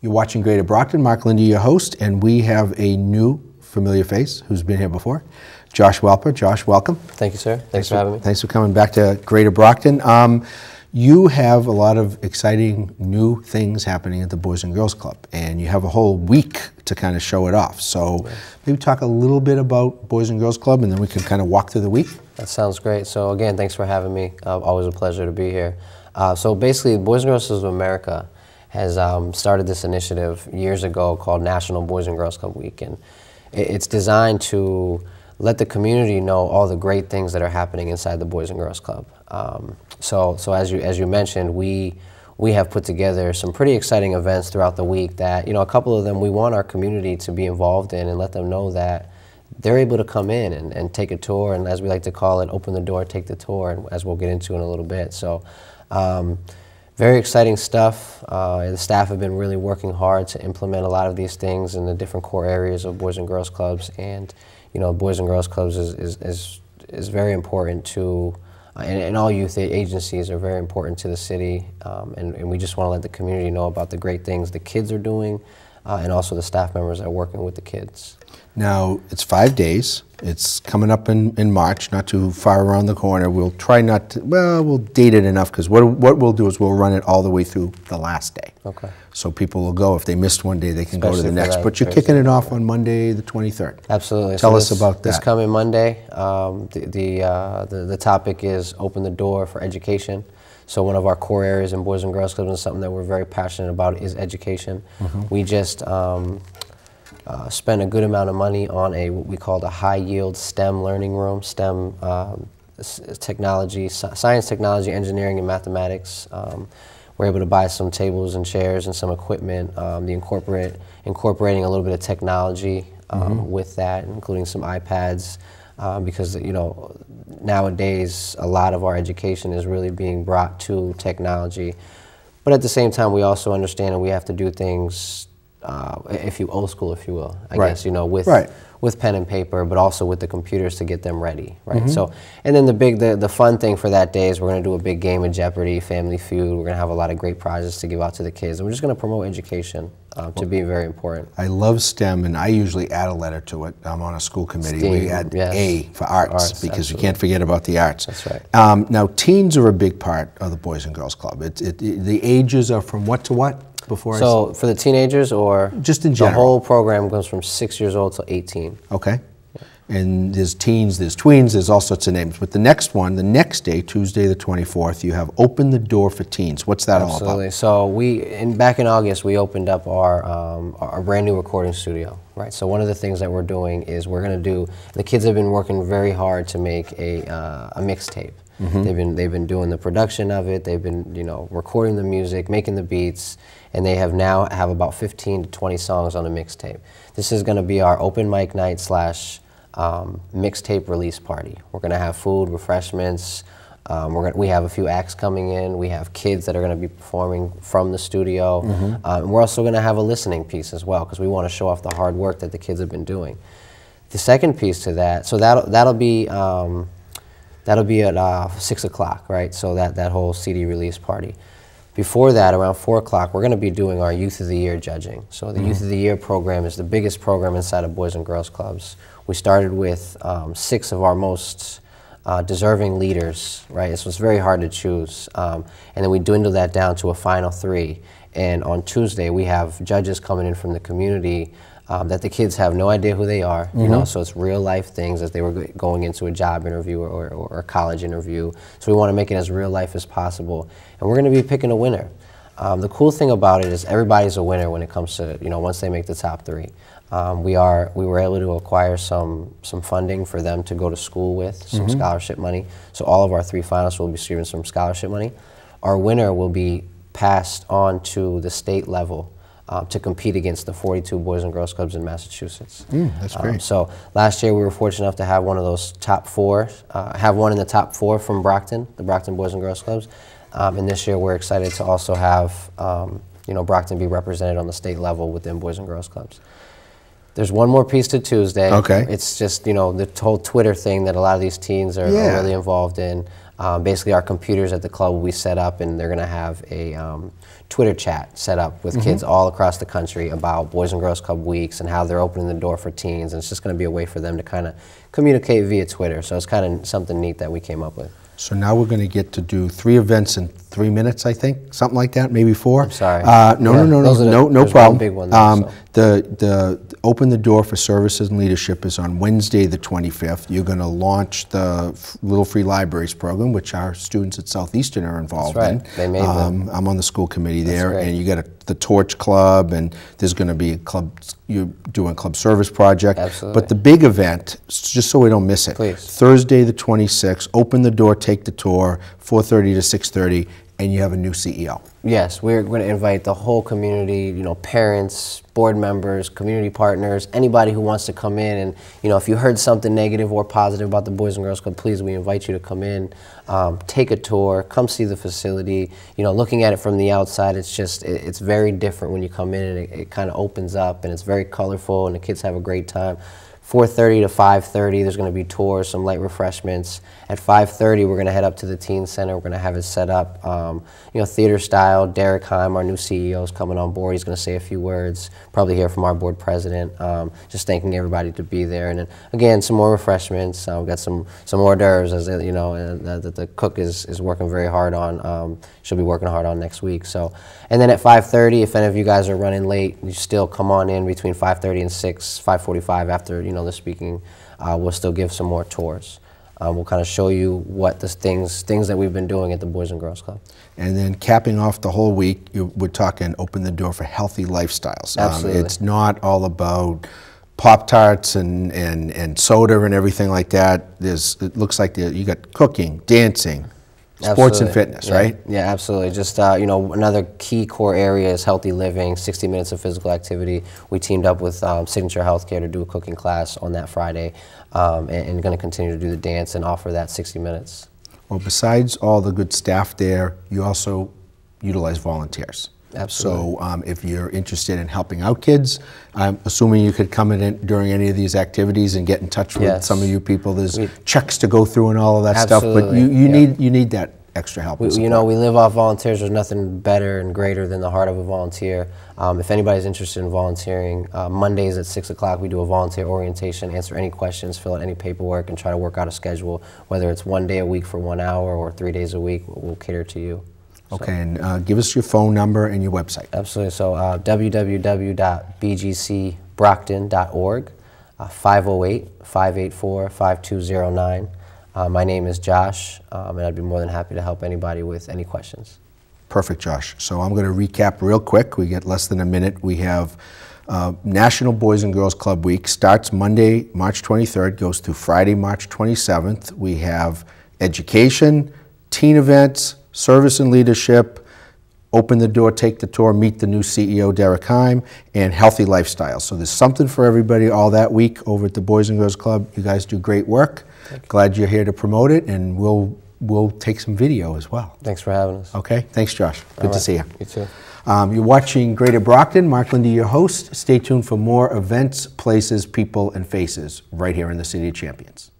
You're watching Greater Brockton. Mark Lindy, your host, and we have a new familiar face who's been here before. Josh Welper. Josh, welcome. Thank you, sir. Thanks, thanks for, having me. Thanks for coming back to Greater Brockton. Um, you have a lot of exciting new things happening at the Boys and Girls Club, and you have a whole week to kind of show it off. So maybe talk a little bit about Boys and Girls Club, and then we can kind of walk through the week. That sounds great. So again, thanks for having me. Uh, always a pleasure to be here. Uh, so basically, Boys and Girls of America has um, started this initiative years ago called National Boys and Girls Club Week, and it's designed to let the community know all the great things that are happening inside the Boys and Girls Club. Um, so, so as you as you mentioned, we we have put together some pretty exciting events throughout the week. That you know, a couple of them we want our community to be involved in and let them know that they're able to come in and, and take a tour, and as we like to call it, open the door, take the tour, and as we'll get into in a little bit. So. Um, very exciting stuff. Uh, the staff have been really working hard to implement a lot of these things in the different core areas of Boys and Girls Clubs. And, you know, Boys and Girls Clubs is, is, is, is very important to, uh, and, and, all youth agencies are very important to the city. Um, and, and we just want to let the community know about the great things the kids are doing uh, and also the staff members that are working with the kids. Now, it's five days. It's coming up in, in March, not too far around the corner. We'll try not to, well, we'll date it enough because what, what we'll do is we'll run it all the way through the last day. Okay. So people will go, if they missed one day, they can Especially go to the next. But you're kicking it off on Monday, the 23rd. Absolutely. Tell so us this, about that. This coming Monday, um, the, the, uh, the, the topic is Open the Door for Education. So one of our core areas in Boys and Girls Clubs and something that we're very passionate about is education. Mm -hmm. We just um, uh, spent a good amount of money on a what we call a high yield STEM learning room, STEM um, technology, science, technology, engineering, and mathematics. Um, we're able to buy some tables and chairs and some equipment. Um, the incorporate incorporating a little bit of technology um, mm -hmm. with that, including some iPads, um, because you know nowadays a lot of our education is really being brought to technology. But at the same time, we also understand that we have to do things uh, if you old school, if you will, I right. guess you know with right. with pen and paper, but also with the computers to get them ready, right? Mm -hmm. So, and then the big, the, the fun thing for that day is we're going to do a big game of Jeopardy, Family Feud. We're going to have a lot of great prizes to give out to the kids, and we're just going to promote education um, to be very important. I love STEM, and I usually add a letter to it. I'm on a school committee. STEAM, we add yes. A for arts, arts because absolutely. you can't forget about the arts. That's right. Um, now, teens are a big part of the Boys and Girls Club. It, it, it, the ages are from what to what? before? So for the teenagers or just in general, the whole program goes from six years old to 18. Okay. And there's teens, there's tweens, there's all sorts of names. But the next one, the next day, Tuesday the 24th, you have Open the Door for Teens. What's that Absolutely. all about? Absolutely. So we, in, back in August, we opened up our, um, our brand new recording studio, right? So one of the things that we're doing is we're going to do, the kids have been working very hard to make a, uh, a mixtape. Mm -hmm. They've been they've been doing the production of it. They've been you know recording the music, making the beats, and they have now have about 15 to 20 songs on a mixtape. This is going to be our open mic night slash um, mixtape release party. We're going to have food, refreshments. Um, we're gonna, we have a few acts coming in. We have kids that are going to be performing from the studio. Mm -hmm. uh, and we're also going to have a listening piece as well because we want to show off the hard work that the kids have been doing. The second piece to that, so that'll, that'll be um, That'll be at uh, 6 o'clock, right? So that, that whole CD release party. Before that, around 4 o'clock, we're going to be doing our Youth of the Year judging. So the mm -hmm. Youth of the Year program is the biggest program inside of Boys and Girls Clubs. We started with um, six of our most uh, deserving leaders, right? So it's very hard to choose. Um, and then we dwindle that down to a final three. And on Tuesday, we have judges coming in from the community um, that the kids have no idea who they are, you mm -hmm. know, so it's real life things as they were going into a job interview or, or, or a college interview. So we want to make it as real life as possible. And we're going to be picking a winner. Um, the cool thing about it is everybody's a winner when it comes to, you know, once they make the top three. Um, we are we were able to acquire some some funding for them to go to school with, some mm -hmm. scholarship money. So all of our three finalists will be receiving some scholarship money. Our winner will be passed on to the state level uh, to compete against the 42 Boys and Girls Clubs in Massachusetts. Mm, that's um, great. Um, so last year we were fortunate enough to have one of those top four, uh, have one in the top four from Brockton, the Brockton Boys and Girls Clubs. Um, and this year we're excited to also have um, you know Brockton be represented on the state level within Boys and Girls Clubs. There's one more piece to Tuesday. Okay. It's just you know the whole Twitter thing that a lot of these teens are, yeah. are really involved in. Um, basically, our computers at the club will be set up, and they're going to have a um, Twitter chat set up with kids all across the country about Boys and Girls Club weeks and how they're opening the door for teens. And it's just going to be a way for them to kind of communicate via Twitter. So it's kind of something neat that we came up with. So now we're going to get to do three events in three minutes, I think, something like that, maybe four. I'm sorry. Uh, no, Yeah, no, no, no, no, no one problem. big one there, Um, so. The the open the door for services and leadership is on Wednesday, the 25th. You're going to launch the Little Free Libraries program, which our students at Southeastern are involved right. in. They made them. um, I'm on the school committee there, and you got a, the Torch Club, and there's going to be a club. You're doing a club service project. Absolutely. But the big event, just so we don't miss it. Please. Thursday, the 26th, open the door, take the tour, 4:30 to 6:30, and you have a new CEO. Yes, we're going to invite the whole community, you know, parents, board members, community partners, anybody who wants to come in. And, you know, if you heard something negative or positive about the Boys and Girls Club, please, we invite you to come in, um, take a tour, come see the facility. You know, looking at it from the outside, it's just, it, it's very different when you come in and it, it kind of opens up and it's very colorful and the kids have a great time. 4:30 to 5:30. There's going to be tours, some light refreshments. At 5:30, we're going to head up to the teen center. We're going to have it set up, um, you know, theater style. Derek Heim, our new CEO, is coming on board. He's going to say a few words. Probably hear from our board president. Um, just thanking everybody to be there. And then again, some more refreshments. Uh, we've got some some hors d'oeuvres, as you know, uh, that the, the cook is is working very hard on. Um, she'll be working hard on next week. So, and then at 5:30, if any of you guys are running late, you still come on in between 5:30 and 6, 5:45 after you know the speaking. Uh, we'll still give some more tours. Um, we'll kind of show you what the things things that we've been doing at the Boys and Girls Club. And then capping off the whole week, you, we're talking open the door for healthy lifestyles. Um, Absolutely. it's not all about Pop Tarts and, and, and soda and everything like that. There's, it looks like there, you got cooking, dancing, sports and fitness, Yeah. right? Yeah, absolutely. Just uh, you know, another key core area is healthy living. 60 minutes of physical activity. We teamed up with um, Signature Healthcare to do a cooking class on that Friday, um, and, and going to continue to do the dance and offer that 60 minutes. Well, besides all the good staff there, you also utilize volunteers. Absolutely. So um, if you're interested in helping out kids, I'm assuming you could come in during any of these activities and get in touch with Yes. some of you people. There's We- checks to go through and all of that stuff, but you, you yeah. need you need that extra help. We, you know, we live off volunteers. There's nothing better and greater than the heart of a volunteer. Um, if anybody's interested in volunteering, uh, Mondays at 6 o'clock, we do a volunteer orientation, answer any questions, fill out any paperwork, and try to work out a schedule. Whether it's one day a week for one hour or three days a week, we'll cater to you. Okay, and uh, give us your phone number and your website. Absolutely. So uh, www.bgcbrockton.org, uh, 508-584-5209. Uh, my name is Josh, um, and I'd be more than happy to help anybody with any questions. Perfect, Josh. So I'm going to recap real quick. We get less than a minute. We have uh, National Boys and Girls Club Week starts Monday, March 23rd, goes through Friday, March 27th. We have education, teen events, service and leadership, open the door, take the tour, meet the new CEO, Derek Heim, and healthy lifestyles. So there's something for everybody all that week over at the Boys and Girls Club. You guys do great work. Glad you're here to promote it, and we'll we'll take some video as well. Thanks for having us. Okay, thanks, Josh. Good All to see you. You too. Um, you're watching Greater Brockton. Mark Lindy, your host. Stay tuned for more events, places, people, and faces right here in the City of Champions.